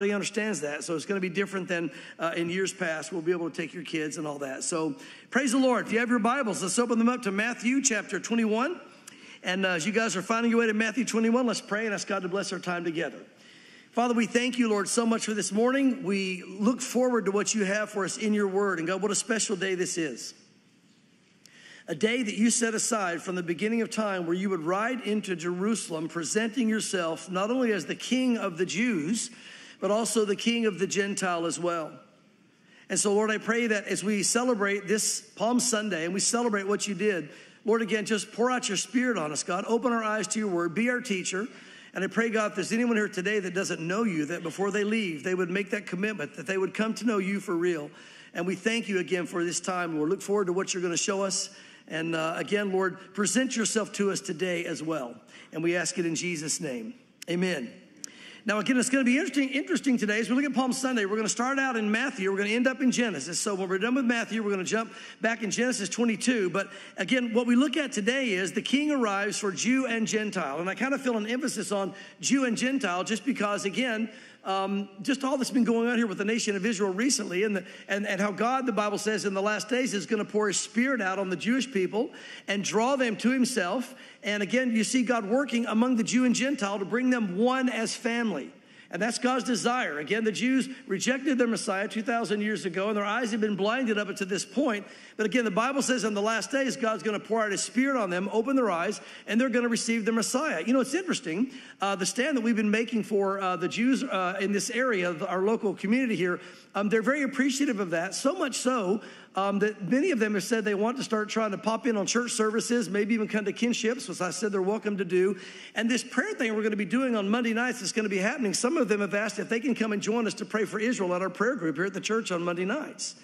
Everybody understands that. So it's going to be different than uh, in years past. We'll be able to take your kids and all that. So praise the Lord. If you have your Bibles, let's open them up to Matthew chapter 21. And uh, as you guys are finding your way to Matthew 21, let's pray and ask God to bless our time together. Father, we thank you, Lord, so much for this morning. We look forward to what you have for us in your word. And God, what a special day this is. A day that you set aside from the beginning of time where you would ride into Jerusalem presenting yourself not only as the king of the Jews, but also the King of the Gentile as well. And so, Lord, I pray that as we celebrate this Palm Sunday and we celebrate what you did, Lord, again, just pour out your spirit on us, God. Open our eyes to your word, be our teacher. And I pray, God, if there's anyone here today that doesn't know you, that before they leave, they would make that commitment, that they would come to know you for real. And we thank you again for this time. We look forward to what you're going to show us. And uh, again, Lord, present yourself to us today as well. And we ask it in Jesus' name. Amen. Now, again, it's going to be interesting, interesting today as we look at Palm Sunday. We're going to start out in Matthew. We're going to end up in Genesis. So when we're done with Matthew, we're going to jump back in Genesis 22. But again, what we look at today is the king arrives for Jew and Gentile. And I kind of feel an emphasis on Jew and Gentile just because, again, um, just all that's been going on here with the nation of Israel recently, and, the, and, and how God, the Bible says, in the last days is going to pour his spirit out on the Jewish people and draw them to himself. And again, you see God working among the Jew and Gentile to bring them one as family. And that's God's desire. Again, the Jews rejected their Messiah 2,000 years ago, and their eyes have been blinded up to this point. But again, the Bible says in the last days, God's going to pour out His Spirit on them, open their eyes, and they're going to receive the Messiah. You know, it's interesting. Uh, the stand that we've been making for uh, the Jews uh, in this area, our local community here, um, they're very appreciative of that. So much so um, that many of them have said they want to start trying to pop in on church services, maybe even come to kinships, which I said they're welcome to do. And this prayer thing we're going to be doing on Monday nights is going to be happening. Some of them have asked if they can come and join us to pray for Israel at our prayer group here at the church on Monday nights.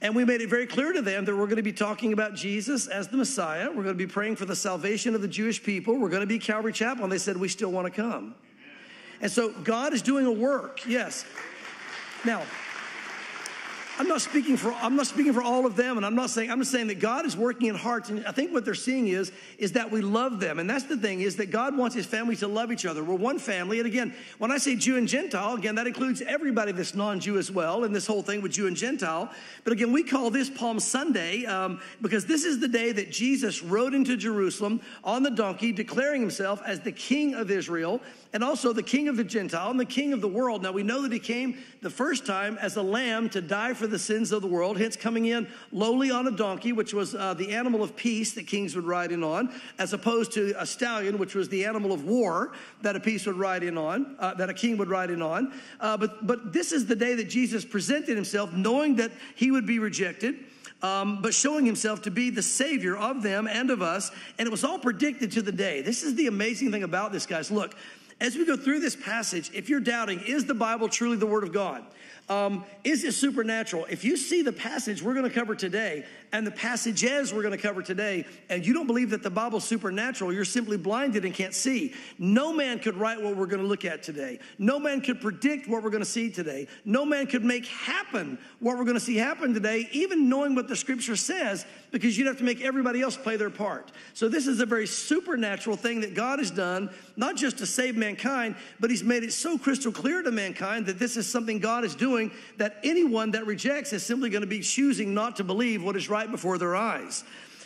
And we made it very clear to them that we're going to be talking about Jesus as the Messiah. We're going to be praying for the salvation of the Jewish people. We're going to be Calvary Chapel. And they said, we still want to come. And so God is doing a work, yes. Now, I'm not speaking for I'm not speaking for all of them, and I'm not saying I'm just saying that God is working in hearts, and I think what they're seeing is is that we love them, and that's the thing is that God wants His family to love each other. We're one family, and again, when I say Jew and Gentile, again that includes everybody that's non-Jew as well, and this whole thing with Jew and Gentile. But again, we call this Palm Sunday um, because this is the day that Jesus rode into Jerusalem on the donkey, declaring Himself as the King of Israel and also the King of the Gentile and the King of the world. Now we know that He came the first time as a lamb to die for the sins of the world, hence coming in lowly on a donkey, which was uh, the animal of peace that kings would ride in on, as opposed to a stallion, which was the animal of war that a peace would ride in on, uh, that a king would ride in on. Uh, but, but this is the day that Jesus presented himself, knowing that he would be rejected. Um, but showing himself to be the Savior of them and of us. And it was all predicted to the day. This is the amazing thing about this, guys. Look, as we go through this passage, if you're doubting, is the Bible truly the Word of God? Um, is it supernatural? If you see the passage we're going to cover today and the passages we're going to cover today, and you don't believe that the Bible's supernatural, you're simply blinded and can't see. No man could write what we're going to look at today. No man could predict what we're going to see today. No man could make happen what we're going to see happen today, even knowing what the scripture says, because you'd have to make everybody else play their part. So, this is a very supernatural thing that God has done, not just to save mankind, but He's made it so crystal clear to mankind that this is something God is doing that anyone that rejects is simply going to be choosing not to believe what is right before their eyes.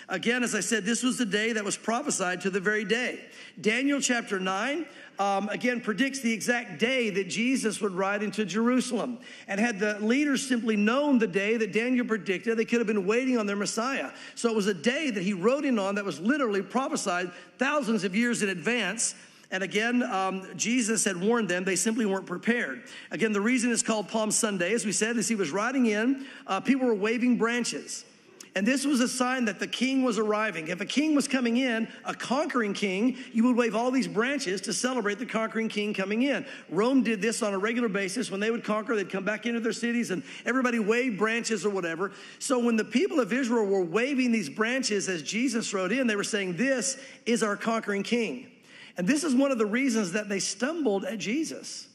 Again, as I said, this was the day that was prophesied to the very day. Daniel chapter 9, um, again, predicts the exact day that Jesus would ride into Jerusalem. And had the leaders simply known the day that Daniel predicted, they could have been waiting on their Messiah. So it was a day that he rode in on that was literally prophesied thousands of years in advance and again, um, Jesus had warned them, they simply weren't prepared. Again, the reason it's called Palm Sunday, as we said, is he was riding in, uh, people were waving branches. And this was a sign that the king was arriving. If a king was coming in, a conquering king, you would wave all these branches to celebrate the conquering king coming in. Rome did this on a regular basis. When they would conquer, they'd come back into their cities and everybody waved branches or whatever. So when the people of Israel were waving these branches as Jesus rode in, they were saying, This is our conquering king. And this is one of the reasons that they stumbled at Jesus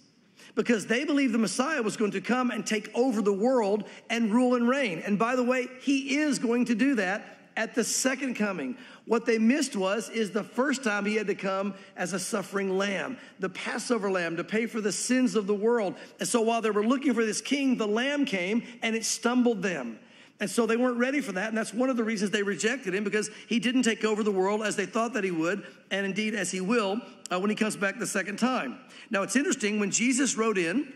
because they believed the Messiah was going to come and take over the world and rule and reign. And by the way, he is going to do that at the second coming. What they missed was is the first time he had to come as a suffering lamb, the Passover lamb to pay for the sins of the world. And so while they were looking for this king, the lamb came and it stumbled them. And so they weren't ready for that. And that's one of the reasons they rejected him because he didn't take over the world as they thought that he would, and indeed as he will uh, when he comes back the second time. Now it's interesting when Jesus rode in,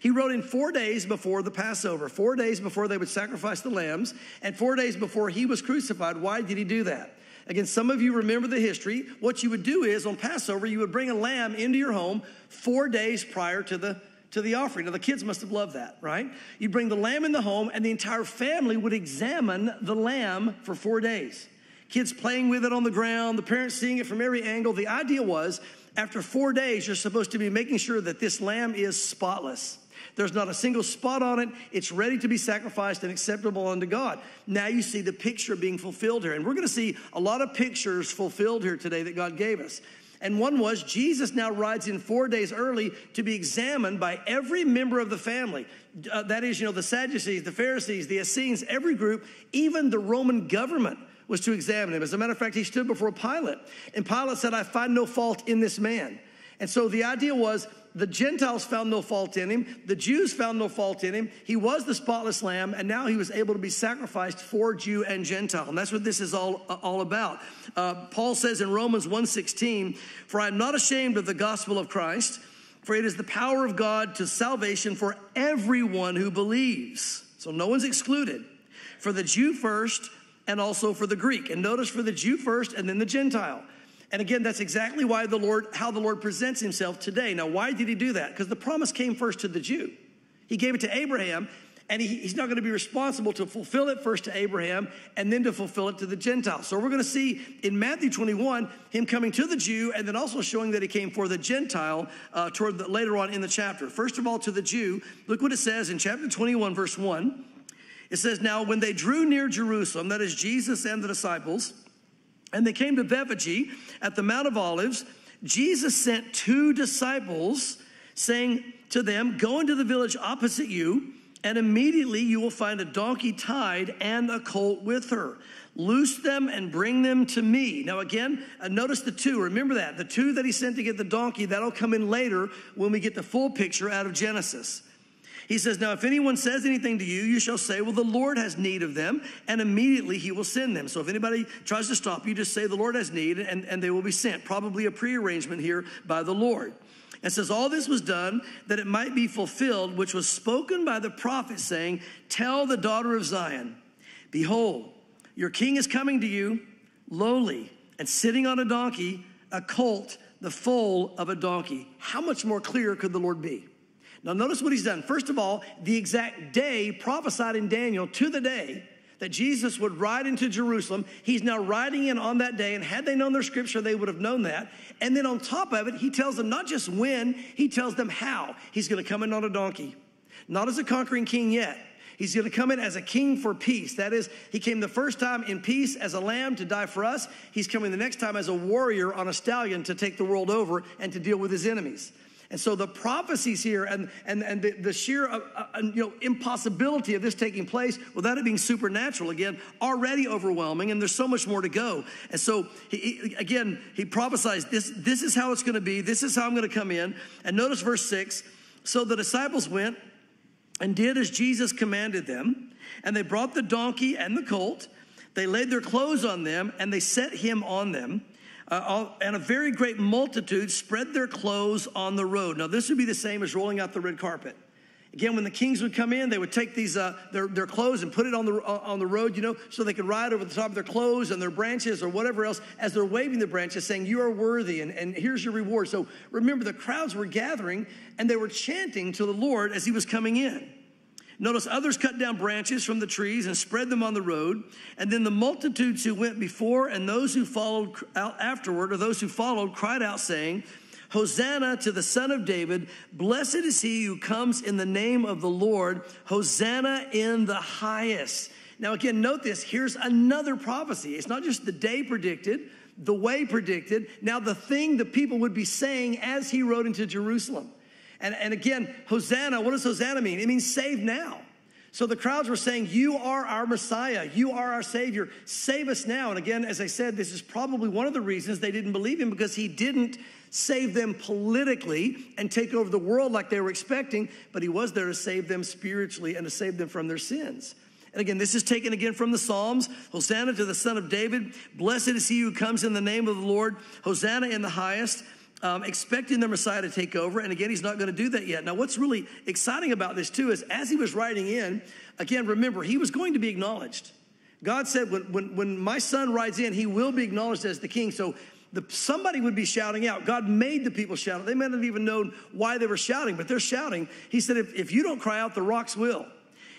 he rode in four days before the Passover, four days before they would sacrifice the lambs, and four days before he was crucified. Why did he do that? Again, some of you remember the history. What you would do is on Passover, you would bring a lamb into your home four days prior to the to the offering. Now, the kids must have loved that, right? You'd bring the lamb in the home, and the entire family would examine the lamb for four days. Kids playing with it on the ground, the parents seeing it from every angle. The idea was after four days, you're supposed to be making sure that this lamb is spotless. There's not a single spot on it. It's ready to be sacrificed and acceptable unto God. Now you see the picture being fulfilled here. And we're going to see a lot of pictures fulfilled here today that God gave us. And one was Jesus now rides in four days early to be examined by every member of the family. Uh, that is, you know, the Sadducees, the Pharisees, the Essenes, every group, even the Roman government was to examine him. As a matter of fact, he stood before Pilate, and Pilate said, I find no fault in this man. And so the idea was the Gentiles found no fault in him, the Jews found no fault in him. He was the spotless lamb, and now he was able to be sacrificed for Jew and Gentile. And that's what this is all, all about. Uh, Paul says in Romans 1:16, For I am not ashamed of the gospel of Christ, for it is the power of God to salvation for everyone who believes. So no one's excluded. For the Jew first, and also for the Greek. And notice for the Jew first, and then the Gentile. And again, that's exactly why the Lord, how the Lord presents himself today. Now, why did he do that? Because the promise came first to the Jew. He gave it to Abraham, and he, he's not going to be responsible to fulfill it first to Abraham and then to fulfill it to the Gentiles. So we're going to see in Matthew 21 him coming to the Jew and then also showing that he came for the Gentile uh, toward the, later on in the chapter. First of all, to the Jew, look what it says in chapter 21, verse 1. It says, Now when they drew near Jerusalem, that is Jesus and the disciples, and they came to Bethphage at the Mount of Olives. Jesus sent two disciples, saying to them, Go into the village opposite you, and immediately you will find a donkey tied and a colt with her. Loose them and bring them to me. Now, again, uh, notice the two. Remember that. The two that he sent to get the donkey, that'll come in later when we get the full picture out of Genesis. He says, Now, if anyone says anything to you, you shall say, Well, the Lord has need of them, and immediately he will send them. So if anybody tries to stop you, just say, The Lord has need, and, and they will be sent. Probably a prearrangement here by the Lord. And says, All this was done that it might be fulfilled, which was spoken by the prophet, saying, Tell the daughter of Zion, Behold, your king is coming to you, lowly, and sitting on a donkey, a colt, the foal of a donkey. How much more clear could the Lord be? Now, notice what he's done. First of all, the exact day prophesied in Daniel to the day that Jesus would ride into Jerusalem. He's now riding in on that day, and had they known their scripture, they would have known that. And then on top of it, he tells them not just when, he tells them how. He's going to come in on a donkey, not as a conquering king yet. He's going to come in as a king for peace. That is, he came the first time in peace as a lamb to die for us. He's coming the next time as a warrior on a stallion to take the world over and to deal with his enemies. And so the prophecies here and, and, and the, the sheer uh, uh, you know, impossibility of this taking place without it being supernatural, again, already overwhelming, and there's so much more to go. And so, he, he, again, he prophesies this, this is how it's going to be, this is how I'm going to come in. And notice verse 6 So the disciples went and did as Jesus commanded them, and they brought the donkey and the colt. They laid their clothes on them, and they set him on them uh, and a very great multitude spread their clothes on the road. Now, this would be the same as rolling out the red carpet. Again, when the kings would come in, they would take these uh, their, their clothes and put it on the uh, on the road, you know, so they could ride over the top of their clothes and their branches or whatever else as they're waving the branches, saying, "You are worthy, and, and here's your reward." So remember, the crowds were gathering and they were chanting to the Lord as He was coming in. Notice others cut down branches from the trees and spread them on the road. And then the multitudes who went before and those who followed out afterward, or those who followed, cried out, saying, Hosanna to the Son of David. Blessed is he who comes in the name of the Lord. Hosanna in the highest. Now, again, note this. Here's another prophecy. It's not just the day predicted, the way predicted. Now, the thing the people would be saying as he rode into Jerusalem. And, and again, Hosanna, what does Hosanna mean? It means save now. So the crowds were saying, You are our Messiah. You are our Savior. Save us now. And again, as I said, this is probably one of the reasons they didn't believe him because he didn't save them politically and take over the world like they were expecting, but he was there to save them spiritually and to save them from their sins. And again, this is taken again from the Psalms. Hosanna to the Son of David. Blessed is he who comes in the name of the Lord. Hosanna in the highest. Um, expecting the Messiah to take over. And again, he's not going to do that yet. Now, what's really exciting about this, too, is as he was riding in, again, remember, he was going to be acknowledged. God said, when, when, when my son rides in, he will be acknowledged as the king. So the, somebody would be shouting out. God made the people shout. They may not even known why they were shouting, but they're shouting. He said, if, if you don't cry out, the rocks will.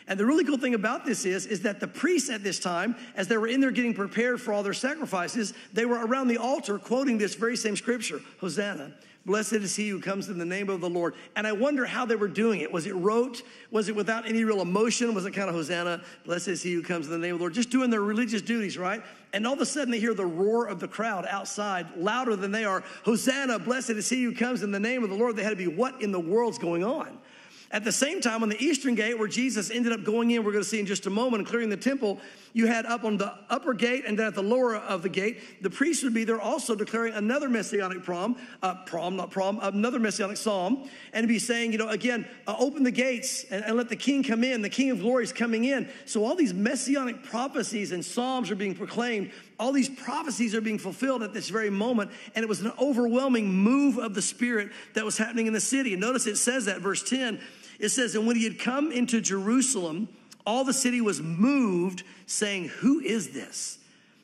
And the really cool thing about this is, is that the priests at this time, as they were in there getting prepared for all their sacrifices, they were around the altar quoting this very same scripture, Hosanna. Blessed is he who comes in the name of the Lord. And I wonder how they were doing it. Was it rote? Was it without any real emotion? Was it kind of Hosanna? Blessed is he who comes in the name of the Lord. Just doing their religious duties, right? And all of a sudden they hear the roar of the crowd outside, louder than they are. Hosanna, blessed is he who comes in the name of the Lord. They had to be, what in the world's going on? At the same time, on the eastern gate, where Jesus ended up going in, we're going to see in just a moment, clearing the temple, you had up on the upper gate and then at the lower of the gate, the priest would be there also declaring another messianic prom, uh, prom, not prom, another messianic psalm, and be saying, you know, again, uh, open the gates and, and let the king come in. The king of glory is coming in. So all these messianic prophecies and psalms are being proclaimed. All these prophecies are being fulfilled at this very moment, and it was an overwhelming move of the Spirit that was happening in the city. And notice it says that, verse 10 it says, And when he had come into Jerusalem, all the city was moved, saying, Who is this?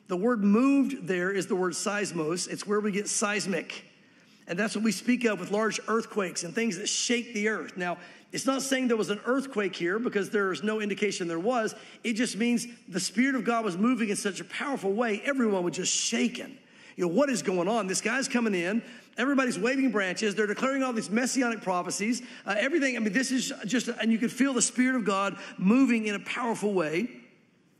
The word moved there is the word seismos. It's where we get seismic. And that's what we speak of with large earthquakes and things that shake the earth. Now, it's not saying there was an earthquake here because there's no indication there was. It just means the Spirit of God was moving in such a powerful way, everyone was just shaken. You know, what is going on? This guy's coming in. Everybody's waving branches. They're declaring all these messianic prophecies. Uh, everything, I mean, this is just, and you can feel the Spirit of God moving in a powerful way.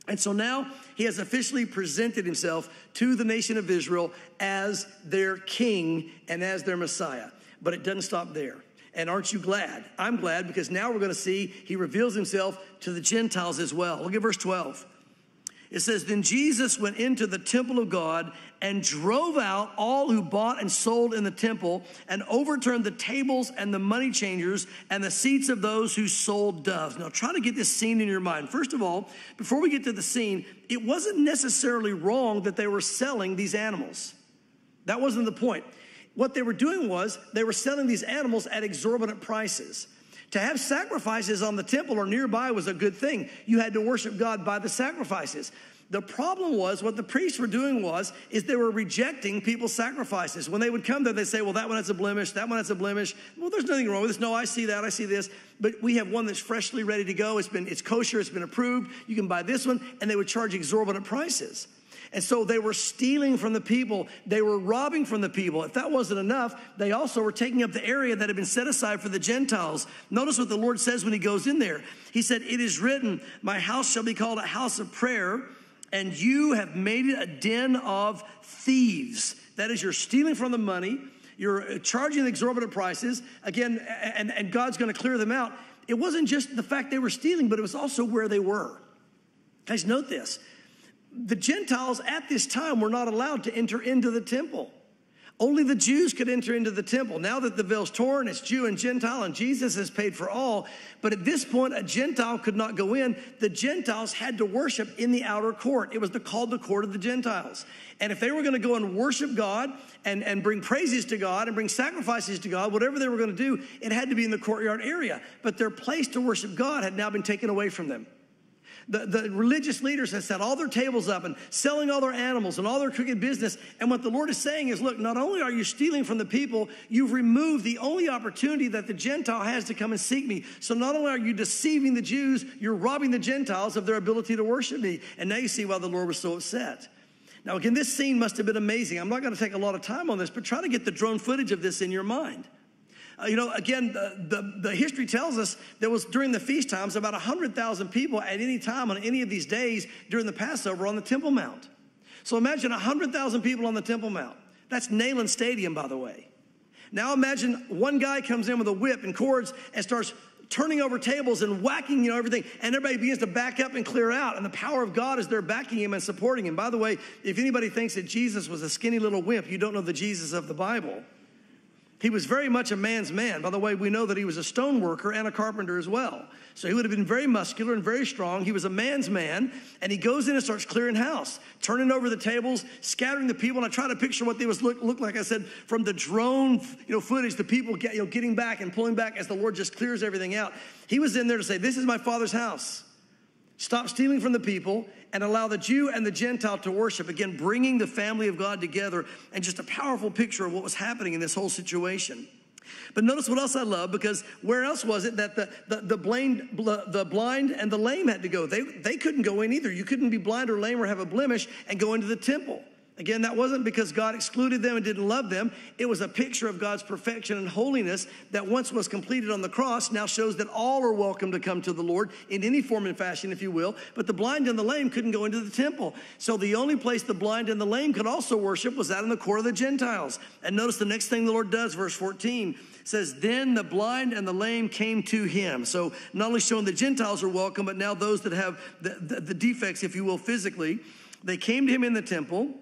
And so now he has officially presented himself to the nation of Israel as their king and as their Messiah. But it doesn't stop there. And aren't you glad? I'm glad because now we're going to see he reveals himself to the Gentiles as well. Look at verse 12. It says, Then Jesus went into the temple of God and drove out all who bought and sold in the temple and overturned the tables and the money changers and the seats of those who sold doves. Now, try to get this scene in your mind. First of all, before we get to the scene, it wasn't necessarily wrong that they were selling these animals. That wasn't the point. What they were doing was they were selling these animals at exorbitant prices. To have sacrifices on the temple or nearby was a good thing. You had to worship God by the sacrifices. The problem was what the priests were doing was is they were rejecting people's sacrifices. When they would come there, they'd say, "Well, that one has a blemish. That one has a blemish. Well, there's nothing wrong with this. No, I see that. I see this. But we have one that's freshly ready to go. It's been it's kosher. It's been approved. You can buy this one." And they would charge exorbitant prices. And so they were stealing from the people. They were robbing from the people. If that wasn't enough, they also were taking up the area that had been set aside for the Gentiles. Notice what the Lord says when he goes in there. He said, It is written, My house shall be called a house of prayer, and you have made it a den of thieves. That is, you're stealing from the money, you're charging exorbitant prices. Again, and, and God's going to clear them out. It wasn't just the fact they were stealing, but it was also where they were. Guys, note this the Gentiles at this time were not allowed to enter into the temple. Only the Jews could enter into the temple. Now that the veil's torn, it's Jew and Gentile, and Jesus has paid for all. But at this point, a Gentile could not go in. The Gentiles had to worship in the outer court. It was the, called the court of the Gentiles. And if they were going to go and worship God and, and bring praises to God and bring sacrifices to God, whatever they were going to do, it had to be in the courtyard area. But their place to worship God had now been taken away from them. The, the religious leaders had set all their tables up and selling all their animals and all their crooked business. And what the Lord is saying is, look, not only are you stealing from the people, you've removed the only opportunity that the Gentile has to come and seek me. So not only are you deceiving the Jews, you're robbing the Gentiles of their ability to worship me. And now you see why the Lord was so upset. Now, again, this scene must have been amazing. I'm not going to take a lot of time on this, but try to get the drone footage of this in your mind. Uh, you know, again, the, the, the, history tells us there was during the feast times about 100,000 people at any time on any of these days during the Passover on the Temple Mount. So imagine 100,000 people on the Temple Mount. That's Neyland Stadium, by the way. Now imagine one guy comes in with a whip and cords and starts turning over tables and whacking, you know, everything. And everybody begins to back up and clear out. And the power of God is there backing him and supporting him. By the way, if anybody thinks that Jesus was a skinny little wimp, you don't know the Jesus of the Bible. He was very much a man's man. By the way, we know that he was a stone worker and a carpenter as well. So he would have been very muscular and very strong. He was a man's man, and he goes in and starts clearing house, turning over the tables, scattering the people. And I try to picture what they was look, look like. I said from the drone, you know, footage, the people get, you know, getting back and pulling back as the Lord just clears everything out. He was in there to say, "This is my Father's house." Stop stealing from the people and allow the Jew and the Gentile to worship. Again, bringing the family of God together and just a powerful picture of what was happening in this whole situation. But notice what else I love because where else was it that the, the, the, blind, the blind and the lame had to go? They, they couldn't go in either. You couldn't be blind or lame or have a blemish and go into the temple. Again, that wasn't because God excluded them and didn't love them. It was a picture of God's perfection and holiness that once was completed on the cross now shows that all are welcome to come to the Lord in any form and fashion, if you will. But the blind and the lame couldn't go into the temple. So the only place the blind and the lame could also worship was out in the court of the Gentiles. And notice the next thing the Lord does, verse 14 says, Then the blind and the lame came to him. So not only showing the Gentiles are welcome, but now those that have the, the, the defects, if you will, physically, they came to him in the temple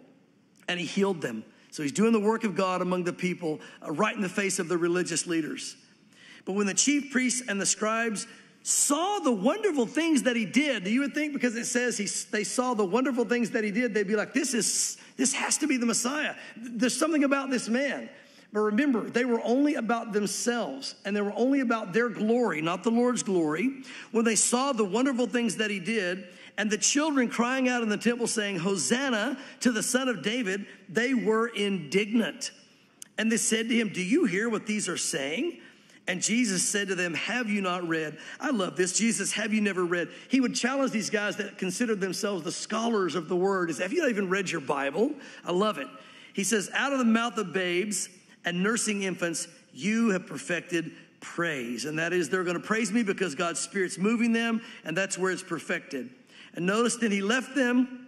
and he healed them. So he's doing the work of God among the people, uh, right in the face of the religious leaders. But when the chief priests and the scribes saw the wonderful things that he did, you would think because it says he, they saw the wonderful things that he did, they'd be like, this is this has to be the Messiah. There's something about this man. But remember, they were only about themselves and they were only about their glory, not the Lord's glory. When they saw the wonderful things that he did, and the children crying out in the temple saying, Hosanna to the Son of David, they were indignant. And they said to him, Do you hear what these are saying? And Jesus said to them, Have you not read? I love this. Jesus, have you never read? He would challenge these guys that considered themselves the scholars of the word. Is have you not even read your Bible? I love it. He says, Out of the mouth of babes and nursing infants, you have perfected praise. And that is, they're going to praise me because God's Spirit's moving them, and that's where it's perfected. And notice that he left them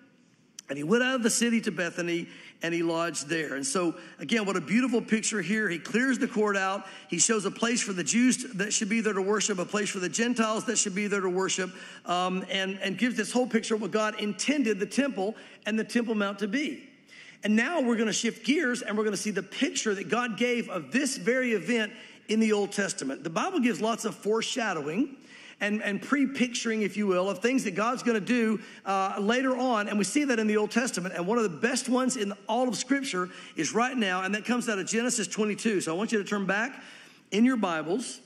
and he went out of the city to Bethany and he lodged there. And so, again, what a beautiful picture here. He clears the court out. He shows a place for the Jews that should be there to worship, a place for the Gentiles that should be there to worship, um, and, and gives this whole picture of what God intended the temple and the Temple Mount to be. And now we're going to shift gears and we're going to see the picture that God gave of this very event in the Old Testament. The Bible gives lots of foreshadowing and, and pre picturing, if you will, of things that God's going to do uh, later on. And we see that in the Old Testament. And one of the best ones in all of Scripture is right now, and that comes out of Genesis 22. So I want you to turn back in your Bibles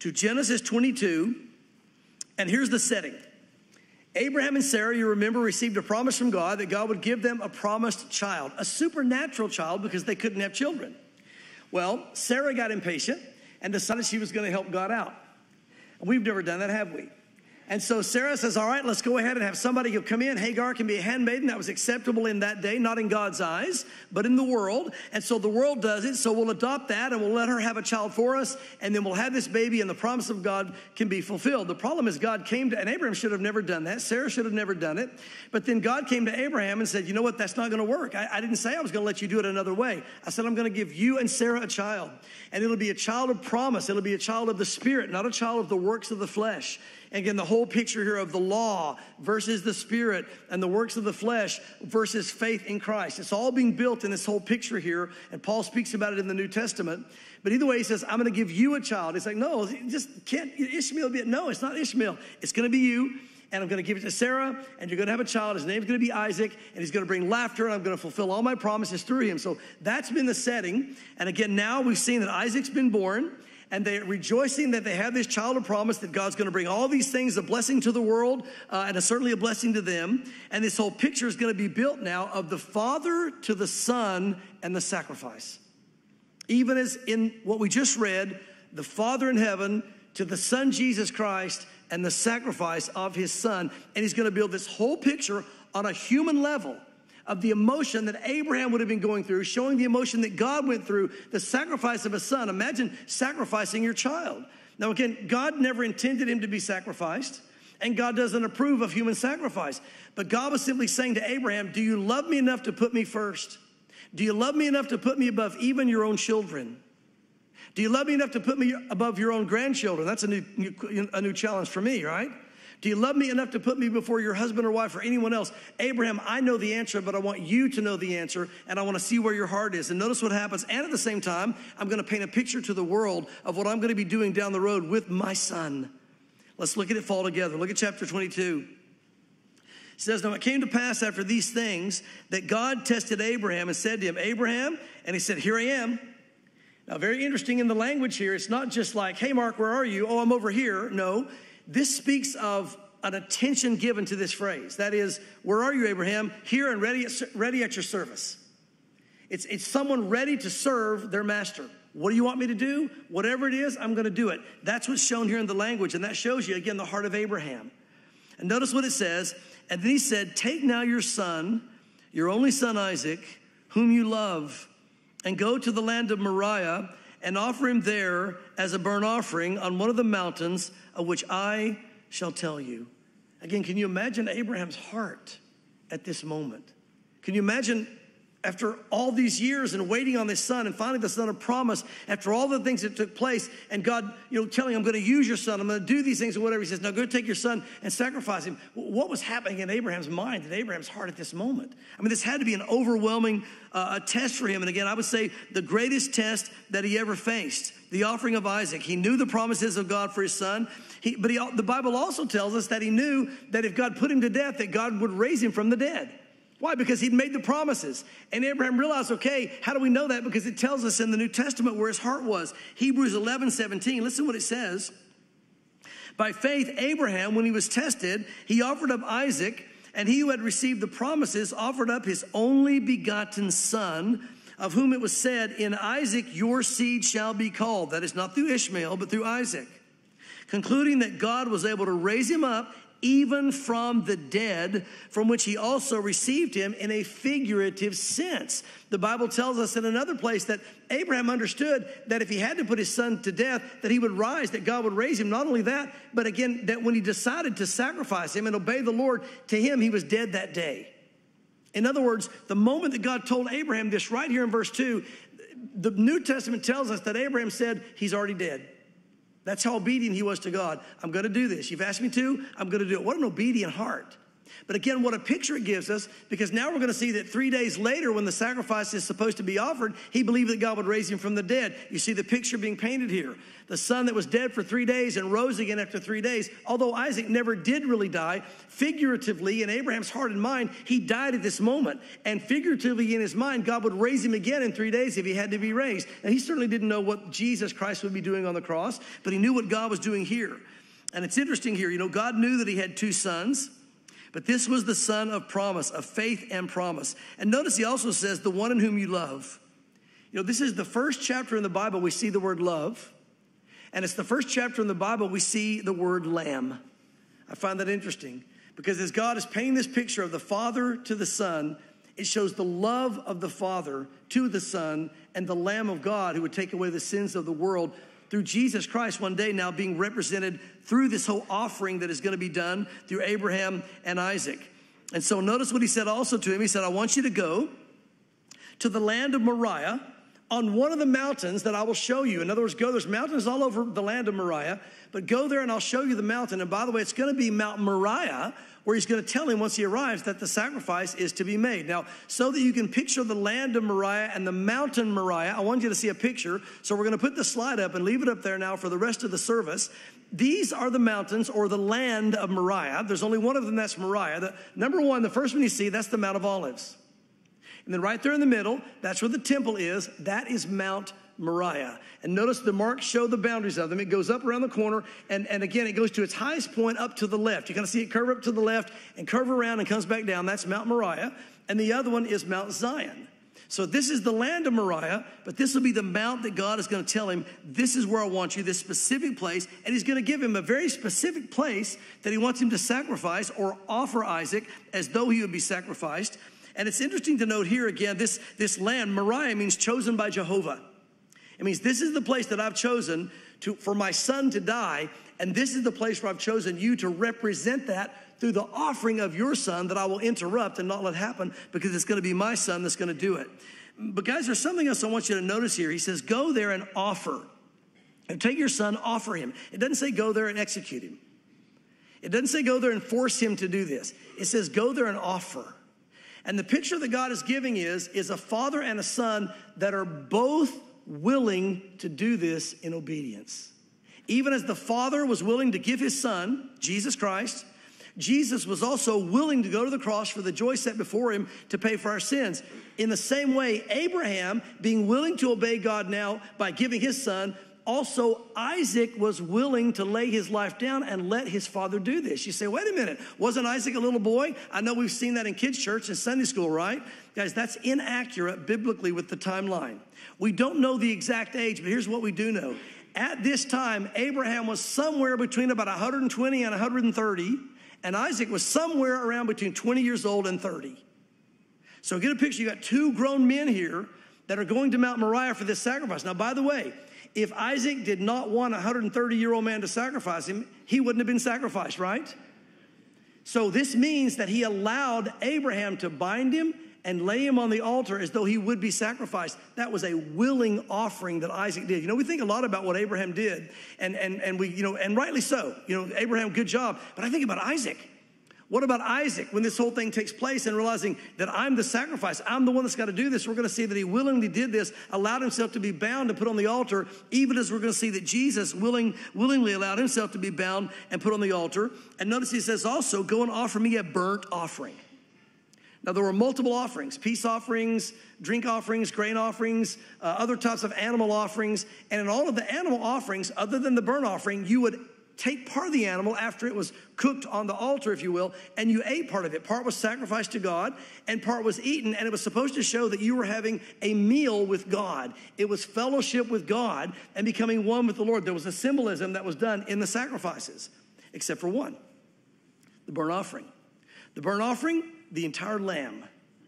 to Genesis 22. And here's the setting. Abraham and Sarah, you remember, received a promise from God that God would give them a promised child, a supernatural child because they couldn't have children. Well, Sarah got impatient and decided she was going to help God out. We've never done that, have we? And so Sarah says, All right, let's go ahead and have somebody who'll come in. Hagar can be a handmaiden. That was acceptable in that day, not in God's eyes, but in the world. And so the world does it. So we'll adopt that and we'll let her have a child for us. And then we'll have this baby and the promise of God can be fulfilled. The problem is God came to, and Abraham should have never done that. Sarah should have never done it. But then God came to Abraham and said, You know what? That's not going to work. I, I didn't say I was going to let you do it another way. I said, I'm going to give you and Sarah a child. And it'll be a child of promise. It'll be a child of the spirit, not a child of the works of the flesh. Again, the whole picture here of the law versus the spirit and the works of the flesh versus faith in Christ. It's all being built in this whole picture here, and Paul speaks about it in the New Testament. But either way, he says, I'm going to give you a child. It's like, no, just can't, Ishmael be, it. no, it's not Ishmael. It's going to be you and I'm going to give it to Sarah, and you're going to have a child. His name's going to be Isaac, and he's going to bring laughter, and I'm going to fulfill all my promises through him. So that's been the setting. And again, now we've seen that Isaac's been born and they're rejoicing that they have this child of promise that God's going to bring all these things, a blessing to the world, uh, and a, certainly a blessing to them. And this whole picture is going to be built now of the Father to the Son and the sacrifice. Even as in what we just read, the Father in heaven to the Son Jesus Christ and the sacrifice of his Son. And he's going to build this whole picture on a human level of the emotion that Abraham would have been going through, showing the emotion that God went through, the sacrifice of a son. Imagine sacrificing your child. Now, again, God never intended him to be sacrificed, and God doesn't approve of human sacrifice. But God was simply saying to Abraham, Do you love me enough to put me first? Do you love me enough to put me above even your own children? Do you love me enough to put me above your own grandchildren? That's a new, a new challenge for me, right? Do you love me enough to put me before your husband or wife or anyone else? Abraham, I know the answer, but I want you to know the answer, and I want to see where your heart is. And notice what happens. And at the same time, I'm going to paint a picture to the world of what I'm going to be doing down the road with my son. Let's look at it fall together. Look at chapter 22. It says, Now it came to pass after these things that God tested Abraham and said to him, Abraham, and he said, Here I am. Now, very interesting in the language here. It's not just like, Hey, Mark, where are you? Oh, I'm over here. No, this speaks of an attention given to this phrase. That is, where are you, Abraham? Here and ready at, ready at your service. It's, it's someone ready to serve their master. What do you want me to do? Whatever it is, I'm going to do it. That's what's shown here in the language, and that shows you, again, the heart of Abraham. And notice what it says. And then he said, Take now your son, your only son Isaac, whom you love, and go to the land of Moriah and offer him there as a burnt offering on one of the mountains of which I shall tell you. Again, can you imagine Abraham's heart at this moment? Can you imagine after all these years and waiting on this son and finally the son of promise after all the things that took place and god you know telling him i'm going to use your son i'm going to do these things or whatever he says now go take your son and sacrifice him. What was happening in abraham's mind in abraham's heart at this moment? I mean this had to be an overwhelming uh, test for him and again i would say the greatest test that he ever faced the offering of isaac. He knew the promises of god for his son. He, but he, the bible also tells us that he knew that if god put him to death that god would raise him from the dead why? Because he'd made the promises. And Abraham realized, okay, how do we know that? Because it tells us in the New Testament where his heart was. Hebrews 11, 17. Listen what it says. By faith, Abraham, when he was tested, he offered up Isaac, and he who had received the promises offered up his only begotten son, of whom it was said, In Isaac your seed shall be called. That is not through Ishmael, but through Isaac. Concluding that God was able to raise him up even from the dead, from which he also received him in a figurative sense. The Bible tells us in another place that Abraham understood that if he had to put his son to death, that he would rise, that God would raise him. Not only that, but again, that when he decided to sacrifice him and obey the Lord, to him, he was dead that day. In other words, the moment that God told Abraham this right here in verse 2, the New Testament tells us that Abraham said, He's already dead. That's how obedient he was to God. I'm going to do this. You've asked me to, I'm going to do it. What an obedient heart. But again, what a picture it gives us, because now we're going to see that three days later, when the sacrifice is supposed to be offered, he believed that God would raise him from the dead. You see the picture being painted here. The son that was dead for three days and rose again after three days. Although Isaac never did really die, figuratively in Abraham's heart and mind, he died at this moment. And figuratively in his mind, God would raise him again in three days if he had to be raised. And he certainly didn't know what Jesus Christ would be doing on the cross, but he knew what God was doing here. And it's interesting here, you know, God knew that he had two sons. But this was the son of promise, of faith and promise. And notice he also says, the one in whom you love. You know, this is the first chapter in the Bible we see the word love. And it's the first chapter in the Bible we see the word lamb. I find that interesting because as God is painting this picture of the Father to the Son, it shows the love of the Father to the Son and the Lamb of God who would take away the sins of the world through Jesus Christ one day now being represented through this whole offering that is going to be done through Abraham and Isaac. And so notice what he said also to him. He said, I want you to go to the land of Moriah on one of the mountains that I will show you. In other words, go, there's mountains all over the land of Moriah, but go there and I'll show you the mountain. And by the way, it's going to be Mount Moriah, where he's going to tell him once he arrives that the sacrifice is to be made. Now, so that you can picture the land of Moriah and the mountain Moriah, I want you to see a picture. So we're going to put the slide up and leave it up there now for the rest of the service. These are the mountains or the land of Moriah. There's only one of them that's Moriah. The, number one, the first one you see, that's the Mount of Olives. And then right there in the middle, that's where the temple is. That is Mount Moriah. And notice the marks show the boundaries of them. It goes up around the corner, and, and again, it goes to its highest point up to the left. You kind of see it curve up to the left and curve around and comes back down. That's Mount Moriah. And the other one is Mount Zion. So this is the land of Moriah, but this will be the mount that God is going to tell him, this is where I want you, this specific place. And he's going to give him a very specific place that he wants him to sacrifice or offer Isaac as though he would be sacrificed. And it's interesting to note here again, this, this land, Moriah means chosen by Jehovah. It means this is the place that I've chosen to, for my son to die, and this is the place where I've chosen you to represent that through the offering of your son that I will interrupt and not let happen because it's going to be my son that's going to do it. But guys, there's something else I want you to notice here. He says, Go there and offer. And take your son, offer him. It doesn't say go there and execute him. It doesn't say go there and force him to do this. It says go there and offer. And the picture that God is giving is, is a father and a son that are both willing to do this in obedience. Even as the father was willing to give his son, Jesus Christ, Jesus was also willing to go to the cross for the joy set before him to pay for our sins. In the same way, Abraham, being willing to obey God now by giving his son, also Isaac was willing to lay his life down and let his father do this. You say, wait a minute, wasn't Isaac a little boy? I know we've seen that in kids' church and Sunday school, right? Guys, that's inaccurate biblically with the timeline. We don't know the exact age, but here's what we do know. At this time, Abraham was somewhere between about 120 and 130, and Isaac was somewhere around between 20 years old and 30. So get a picture. You got two grown men here that are going to Mount Moriah for this sacrifice. Now, by the way, if Isaac did not want a 130 year old man to sacrifice him, he wouldn't have been sacrificed, right? So this means that he allowed Abraham to bind him and lay him on the altar as though he would be sacrificed. That was a willing offering that Isaac did. You know, we think a lot about what Abraham did, and, and, and we, you know, and rightly so. You know, Abraham, good job. But I think about Isaac. What about Isaac when this whole thing takes place and realizing that I'm the sacrifice? I'm the one that's got to do this. We're going to see that he willingly did this, allowed himself to be bound and put on the altar, even as we're going to see that Jesus willing, willingly allowed himself to be bound and put on the altar. And notice he says also, Go and offer me a burnt offering. Now, there were multiple offerings peace offerings, drink offerings, grain offerings, uh, other types of animal offerings. And in all of the animal offerings, other than the burnt offering, you would take part of the animal after it was cooked on the altar, if you will, and you ate part of it. Part was sacrificed to God, and part was eaten, and it was supposed to show that you were having a meal with God. It was fellowship with God and becoming one with the Lord. There was a symbolism that was done in the sacrifices, except for one the burnt offering. The burnt offering, the entire lamb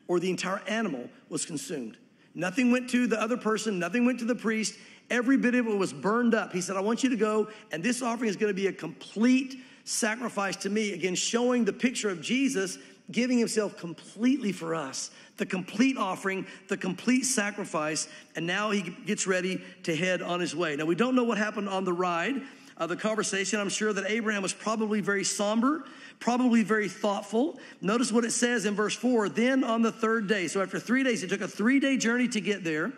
or the entire animal was consumed. Nothing went to the other person, nothing went to the priest. Every bit of it was burned up. He said, I want you to go, and this offering is going to be a complete sacrifice to me. Again, showing the picture of Jesus giving himself completely for us, the complete offering, the complete sacrifice, and now he gets ready to head on his way. Now, we don't know what happened on the ride. Uh, the conversation, I'm sure that Abraham was probably very somber, probably very thoughtful. Notice what it says in verse 4 then on the third day, so after three days, it took a three day journey to get there.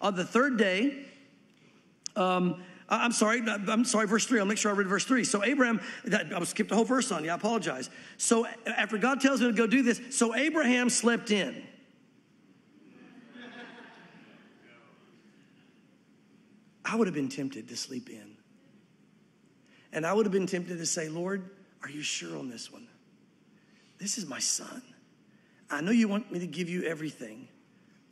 On the third day, um, I'm sorry, I'm sorry, verse 3. I'll make sure I read verse 3. So Abraham, that, I skipped the whole verse on you, I apologize. So after God tells him to go do this, so Abraham slept in. I would have been tempted to sleep in. And I would have been tempted to say, Lord, are you sure on this one? This is my son. I know you want me to give you everything.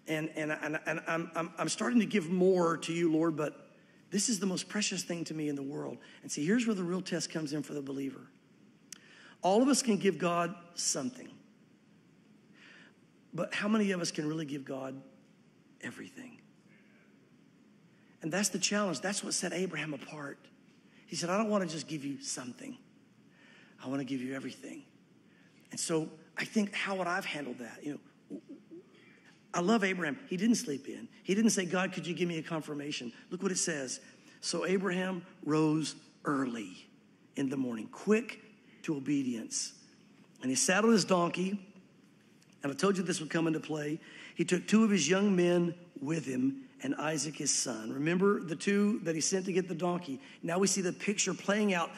And, and, and, and I'm, I'm, I'm starting to give more to you, Lord, but this is the most precious thing to me in the world. And see, here's where the real test comes in for the believer. All of us can give God something. But how many of us can really give God everything? And that's the challenge. That's what set Abraham apart. He said, I don't want to just give you something, I want to give you everything. And so I think how would I've handled that? You know, I love Abraham. He didn't sleep in. He didn't say, God, could you give me a confirmation? Look what it says. So Abraham rose early in the morning, quick to obedience. And he saddled his donkey. And I told you this would come into play. He took two of his young men with him and Isaac his son. Remember the two that he sent to get the donkey? Now we see the picture playing out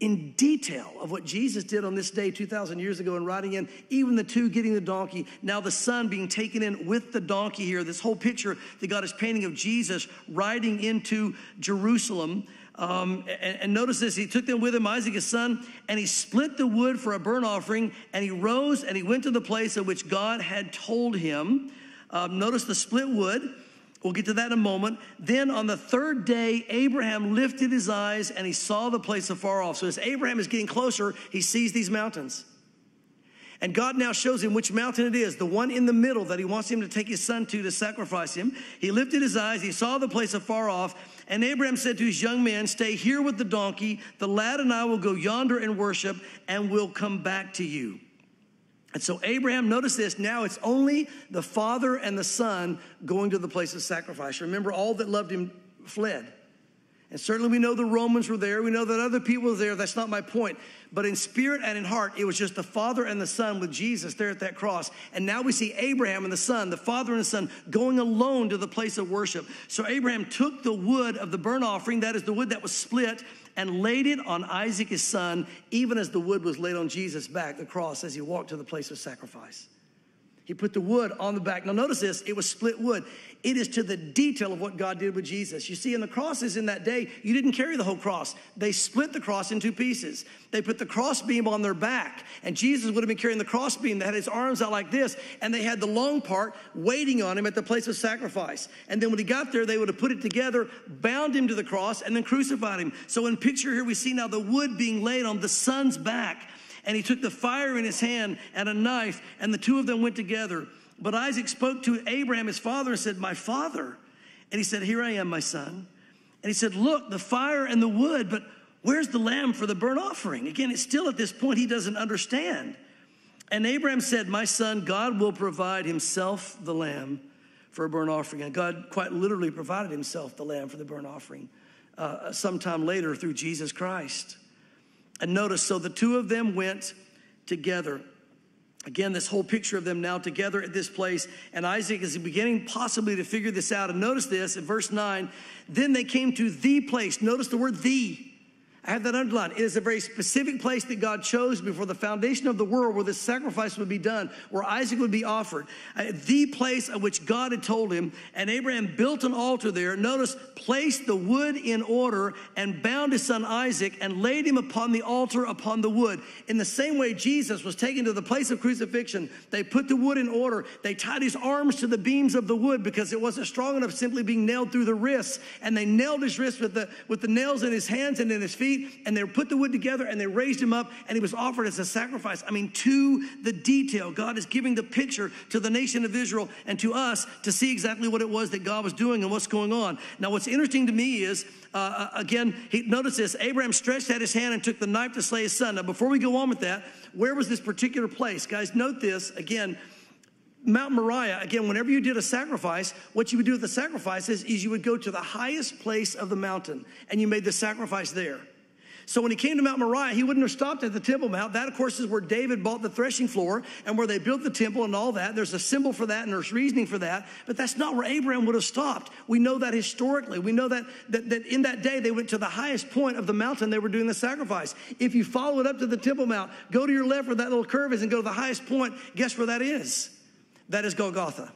in detail of what Jesus did on this day 2,000 years ago and riding in, even the two getting the donkey, now the son being taken in with the donkey here. This whole picture that God is painting of Jesus riding into Jerusalem. Um, and, and, notice this he took them with him, Isaac his son, and he split the wood for a burnt offering, and he rose and he went to the place of which God had told him. Um, notice the split wood. We'll get to that in a moment. Then on the third day, Abraham lifted his eyes and he saw the place afar off. So as Abraham is getting closer, he sees these mountains. And God now shows him which mountain it is, the one in the middle that he wants him to take his son to to sacrifice him. He lifted his eyes, he saw the place afar off, and Abraham said to his young man, Stay here with the donkey. The lad and I will go yonder and worship, and we'll come back to you. And so, Abraham, notice this now it's only the father and the son going to the place of sacrifice. Remember, all that loved him fled. And certainly we know the Romans were there. We know that other people were there. That's not my point. But in spirit and in heart, it was just the Father and the Son with Jesus there at that cross. And now we see Abraham and the Son, the Father and the Son, going alone to the place of worship. So Abraham took the wood of the burnt offering, that is the wood that was split, and laid it on Isaac his son, even as the wood was laid on Jesus' back, the cross, as he walked to the place of sacrifice. He put the wood on the back. Now, notice this it was split wood. It is to the detail of what God did with Jesus. You see, in the crosses in that day, you didn't carry the whole cross. They split the cross in two pieces. They put the crossbeam on their back, and Jesus would have been carrying the crossbeam that had his arms out like this, and they had the long part waiting on him at the place of sacrifice. And then when he got there, they would have put it together, bound him to the cross, and then crucified him. So in picture here, we see now the wood being laid on the son's back. And he took the fire in his hand and a knife, and the two of them went together. But Isaac spoke to Abraham, his father, and said, My father. And he said, Here I am, my son. And he said, Look, the fire and the wood, but where's the lamb for the burnt offering? Again, it's still at this point he doesn't understand. And Abraham said, My son, God will provide himself the lamb for a burnt offering. And God quite literally provided himself the lamb for the burnt offering uh, sometime later through Jesus Christ. And notice, so the two of them went together. Again, this whole picture of them now together at this place. And Isaac is beginning possibly to figure this out. And notice this in verse 9. Then they came to the place. Notice the word the. I have that underlined. It is a very specific place that God chose before the foundation of the world where this sacrifice would be done, where Isaac would be offered. Uh, the place of which God had told him. And Abraham built an altar there. Notice, placed the wood in order and bound his son Isaac and laid him upon the altar upon the wood. In the same way Jesus was taken to the place of crucifixion, they put the wood in order. They tied his arms to the beams of the wood because it wasn't strong enough simply being nailed through the wrists. And they nailed his wrists with the, with the nails in his hands and in his feet feet, and they put the wood together and they raised him up, and he was offered as a sacrifice. I mean, to the detail. God is giving the picture to the nation of Israel and to us to see exactly what it was that God was doing and what's going on. Now, what's interesting to me is, uh, uh again, he, notice this Abraham stretched out his hand and took the knife to slay his son. Now, before we go on with that, where was this particular place? Guys, note this again. Mount Moriah, again, whenever you did a sacrifice, what you would do with the sacrifices is you would go to the highest place of the mountain and you made the sacrifice there. So when he came to Mount Moriah, he wouldn't have stopped at the Temple Mount. That, of course, is where David bought the threshing floor and where they built the temple and all that. There's a symbol for that and there's reasoning for that. But that's not where Abraham would have stopped. We know that historically. We know that, that, that in that day they went to the highest point of the mountain they were doing the sacrifice. If you follow it up to the Temple Mount, go to your left where that little curve is and go to the highest point, guess where that is? That is Golgotha.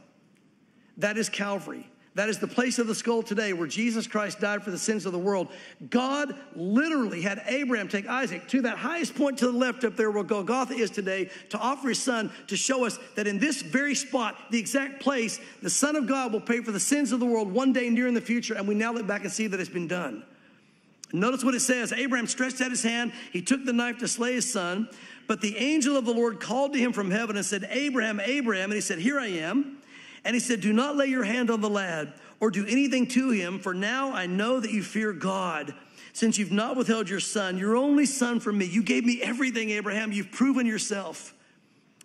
That is Calvary. That is the place of the skull today where Jesus Christ died for the sins of the world. God literally had Abraham take Isaac to that highest point to the left up there where Golgotha is today to offer his son to show us that in this very spot, the exact place, the Son of God will pay for the sins of the world one day near in the future. And we now look back and see that it's been done. Notice what it says Abraham stretched out his hand, he took the knife to slay his son. But the angel of the Lord called to him from heaven and said, Abraham, Abraham. And he said, Here I am. And he said, Do not lay your hand on the lad or do anything to him, for now I know that you fear God, since you've not withheld your son, your only son from me. You gave me everything, Abraham. You've proven yourself.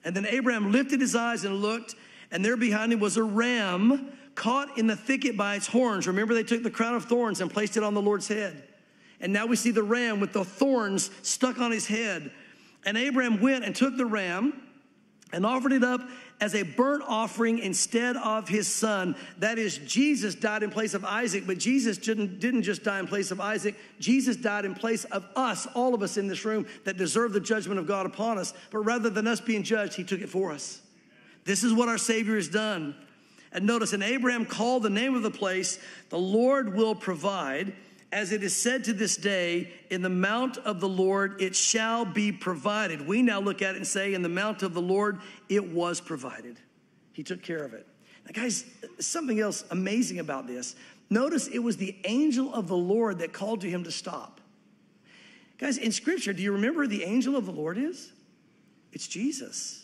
And then Abraham lifted his eyes and looked, and there behind him was a ram caught in the thicket by its horns. Remember, they took the crown of thorns and placed it on the Lord's head. And now we see the ram with the thorns stuck on his head. And Abraham went and took the ram and offered it up as a burnt offering instead of his son. That is, Jesus died in place of Isaac, but Jesus didn't, didn't just die in place of Isaac. Jesus died in place of us, all of us in this room that deserve the judgment of God upon us. But rather than us being judged, he took it for us. This is what our Savior has done. And notice, and Abraham called the name of the place, the Lord will provide as it is said to this day, in the mount of the Lord it shall be provided. We now look at it and say, in the mount of the Lord it was provided. He took care of it. Now, guys, something else amazing about this. Notice it was the angel of the Lord that called to him to stop. Guys, in scripture, do you remember the angel of the Lord is? It's Jesus.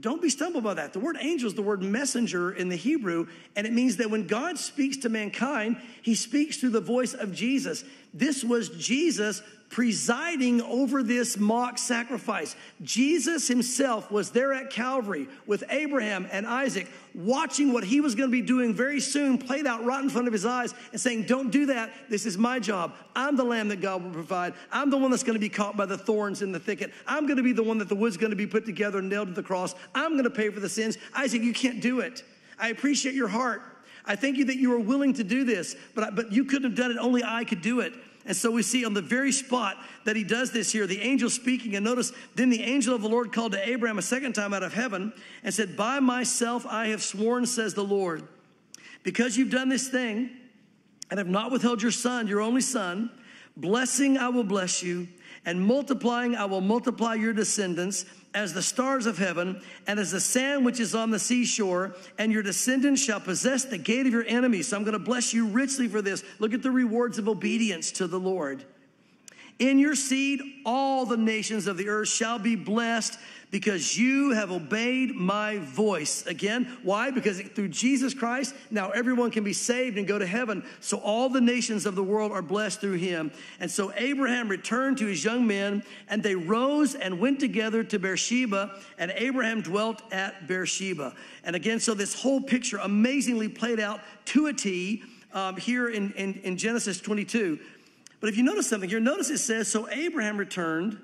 Don't be stumbled by that. The word angel is the word messenger in the Hebrew, and it means that when God speaks to mankind, he speaks through the voice of Jesus. This was Jesus presiding over this mock sacrifice. Jesus himself was there at Calvary with Abraham and Isaac, watching what he was going to be doing very soon played out right in front of his eyes and saying, Don't do that. This is my job. I'm the lamb that God will provide. I'm the one that's going to be caught by the thorns in the thicket. I'm going to be the one that the wood's going to be put together and nailed to the cross. I'm going to pay for the sins. Isaac, you can't do it. I appreciate your heart. I thank you that you are willing to do this, but, I, but you couldn't have done it. Only I could do it. And so we see on the very spot that he does this here, the angel speaking. And notice, then the angel of the Lord called to Abraham a second time out of heaven and said, By myself I have sworn, says the Lord, because you've done this thing and have not withheld your son, your only son, blessing I will bless you, and multiplying I will multiply your descendants as the stars of heaven and as the sand which is on the seashore, and your descendants shall possess the gate of your enemies. So I'm going to bless you richly for this. Look at the rewards of obedience to the Lord. In your seed, all the nations of the earth shall be blessed because you have obeyed my voice. Again, why? Because through Jesus Christ, now everyone can be saved and go to heaven. So all the nations of the world are blessed through him. And so Abraham returned to his young men, and they rose and went together to Beersheba, and Abraham dwelt at Beersheba. And again, so this whole picture amazingly played out to a T um, here in, in, in Genesis 22. But if you notice something here, notice it says, So Abraham returned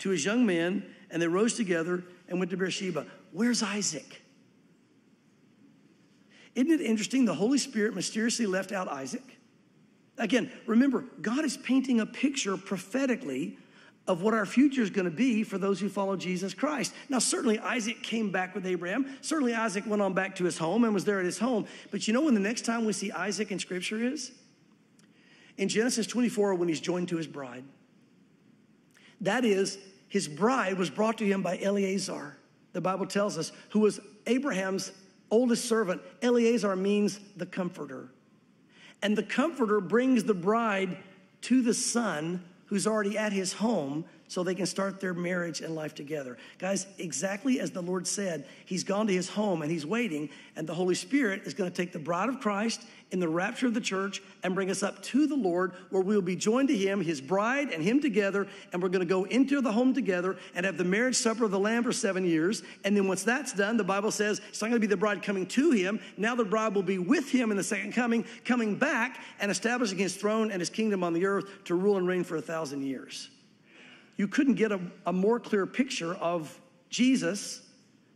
to his young men and they rose together and went to Beersheba. Where's Isaac? Isn't it interesting? The Holy Spirit mysteriously left out Isaac. Again, remember, God is painting a picture prophetically of what our future is going to be for those who follow Jesus Christ. Now, certainly Isaac came back with Abraham. Certainly Isaac went on back to his home and was there at his home. But you know when the next time we see Isaac in Scripture is? In Genesis 24, when he's joined to his bride. That is, his bride was brought to him by Eleazar, the Bible tells us, who was Abraham's oldest servant. Eleazar means the comforter. And the comforter brings the bride to the son who's already at his home so they can start their marriage and life together. Guys, exactly as the Lord said, He's gone to His home and He's waiting, and the Holy Spirit is going to take the bride of Christ in the rapture of the church and bring us up to the Lord where we'll be joined to Him, His bride, and Him together, and we're going to go into the home together and have the marriage supper of the Lamb for seven years. And then once that's done, the Bible says it's not going to be the bride coming to Him. Now the bride will be with Him in the second coming, coming back and establishing His throne and His kingdom on the earth to rule and reign for a thousand years you couldn't get a, a more clear picture of Jesus,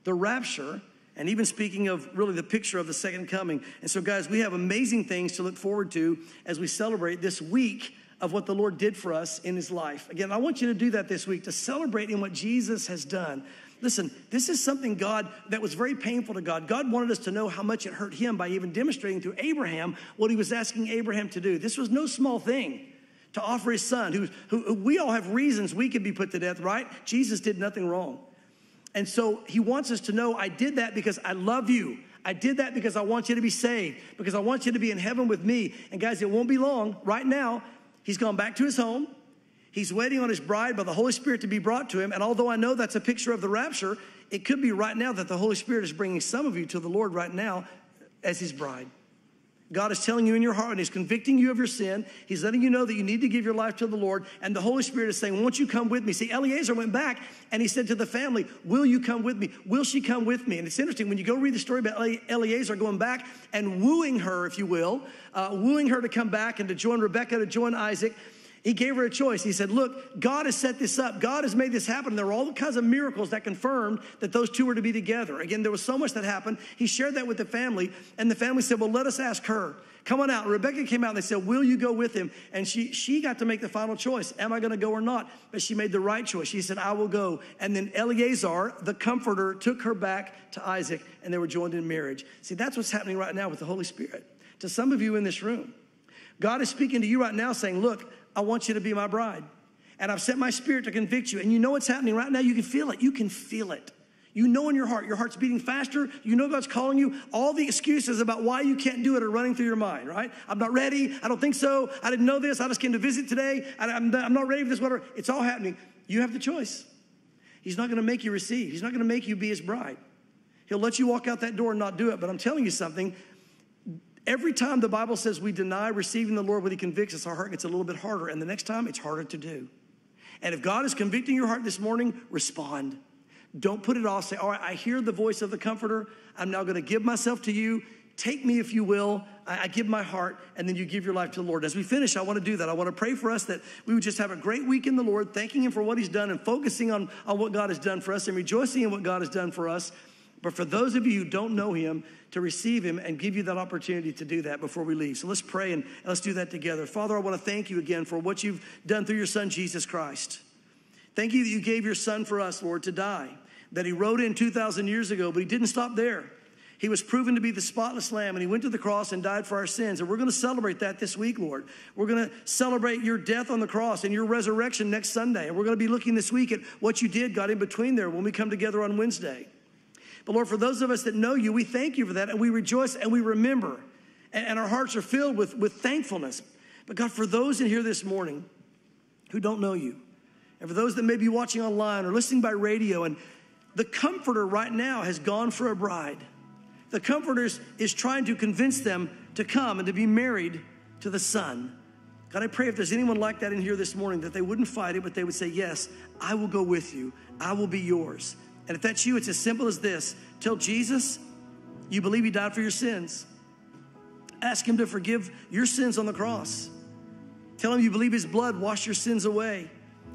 the rapture, and even speaking of really the picture of the second coming. And so, guys, we have amazing things to look forward to as we celebrate this week of what the Lord did for us in his life. Again, I want you to do that this week to celebrate in what Jesus has done. Listen, this is something God that was very painful to God. God wanted us to know how much it hurt him by even demonstrating through Abraham what he was asking Abraham to do. This was no small thing to offer his son, who, who, we all have reasons we could be put to death, right? Jesus did nothing wrong. And so he wants us to know I did that because I love you. I did that because I want you to be saved, because I want you to be in heaven with me. And guys, it won't be long. Right now, he's gone back to his home. He's waiting on his bride by the Holy Spirit to be brought to him. And although I know that's a picture of the rapture, it could be right now that the Holy Spirit is bringing some of you to the Lord right now as his bride. God is telling you in your heart and He's convicting you of your sin. He's letting you know that you need to give your life to the Lord. And the Holy Spirit is saying, Won't you come with me? See, Eliezer went back and he said to the family, Will you come with me? Will she come with me? And it's interesting when you go read the story about Eliezer going back and wooing her, if you will, uh, wooing her to come back and to join Rebecca, to join Isaac. He gave her a choice. He said, Look, God has set this up. God has made this happen. There were all kinds of miracles that confirmed that those two were to be together. Again, there was so much that happened. He shared that with the family, and the family said, Well, let us ask her. Come on out. Rebecca came out and they said, Will you go with him? And she, she got to make the final choice. Am I going to go or not? But she made the right choice. She said, I will go. And then Eleazar, the comforter, took her back to Isaac, and they were joined in marriage. See, that's what's happening right now with the Holy Spirit. To some of you in this room, God is speaking to you right now saying, Look, I want you to be my bride. And I've sent my spirit to convict you. And you know what's happening right now. You can feel it. You can feel it. You know in your heart, your heart's beating faster. You know God's calling you. All the excuses about why you can't do it are running through your mind, right? I'm not ready. I don't think so. I didn't know this. I just came to visit today. I, am not ready for this, whatever. It's all happening. You have the choice. He's not going to make you receive, He's not going to make you be His bride. He'll let you walk out that door and not do it. But I'm telling you something Every time the Bible says we deny receiving the Lord when He convicts us, our heart gets a little bit harder. And the next time, it's harder to do. And if God is convicting your heart this morning, respond. Don't put it off. Say, All right, I hear the voice of the Comforter. I'm now going to give myself to you. Take me if you will. I, I, give my heart, and then you give your life to the Lord. As we finish, I want to do that. I want to pray for us that we would just have a great week in the Lord, thanking Him for what He's done and focusing on, on what God has done for us and rejoicing in what God has done for us. But for those of you who don't know Him, to receive Him and give you that opportunity to do that before we leave. So let's pray and let's do that together. Father, I want to thank you again for what you've done through your Son, Jesus Christ. Thank you that you gave your Son for us, Lord, to die, that He rode in 2,000 years ago, but He didn't stop there. He was proven to be the spotless lamb, and he went to the cross and died for our sins. And we're going to celebrate that this week, Lord. We're going to celebrate your death on the cross and your resurrection next Sunday. And we're going to be looking this week at what you did, God, in between there when we come together on Wednesday. But Lord, for those of us that know you, we thank you for that, and we rejoice and we remember. And, and our hearts are filled with, with thankfulness. But God, for those in here this morning who don't know you, and for those that may be watching online or listening by radio, and the comforter right now has gone for a bride. The Comforter is trying to convince them to come and to be married to the Son. God, I pray if there's anyone like that in here this morning, that they wouldn't fight it, but they would say, Yes, I will go with you. I will be yours. And if that's you, it's as simple as this tell Jesus you believe He died for your sins. Ask Him to forgive your sins on the cross. Tell Him you believe His blood washed your sins away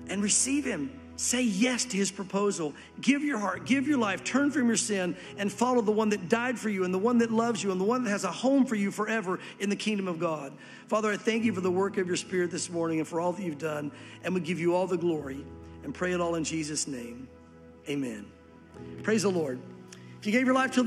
and receive Him Say yes to his proposal. Give your heart, give your life, turn from your sin, and follow the one that died for you and the one that loves you and the one that has a home for you forever in the kingdom of God. Father, I thank you for the work of your Spirit this morning and for all that you've done, and we give you all the glory and pray it all in Jesus' name. Amen. Praise the Lord. If you gave your life to